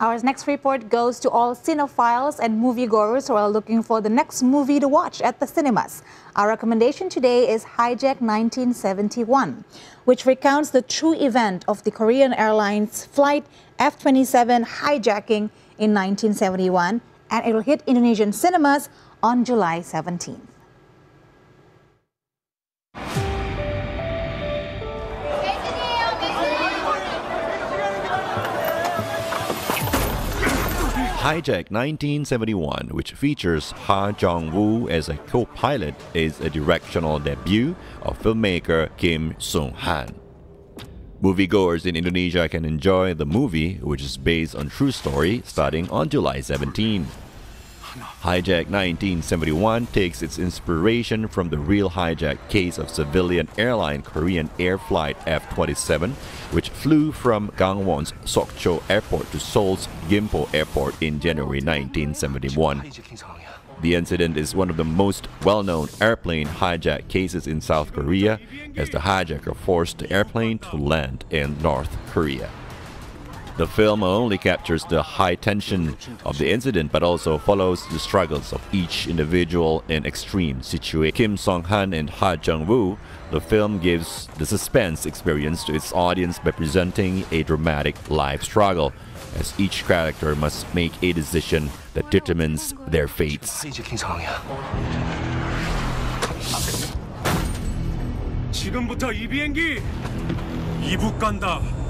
Our next report goes to all cinephiles and moviegoers who are looking for the next movie to watch at the cinemas. Our recommendation today is Hijack 1971, which recounts the true event of the Korean Airlines flight F-27 hijacking in 1971, and it will hit Indonesian cinemas on July 17. Hijack 1971, which features Ha Jung-woo as a co-pilot, is a directional debut of filmmaker Kim Sung-han. Moviegoers in Indonesia can enjoy the movie, which is based on true story, starting on July 17. Hijack 1971 takes its inspiration from the real hijack case of civilian airline Korean Air Flight F-27, which flew from Gangwon's Sokcho Airport to Seoul's Gimpo Airport in January 1971. The incident is one of the most well-known airplane hijack cases in South Korea, as the hijacker forced the airplane to land in North Korea. The film only captures the high tension of the incident but also follows the struggles of each individual in extreme situations. Kim Sung-han and Ha Jung-woo, the film gives the suspense experience to its audience by presenting a dramatic life struggle as each character must make a decision that determines their fates. 이북 간다.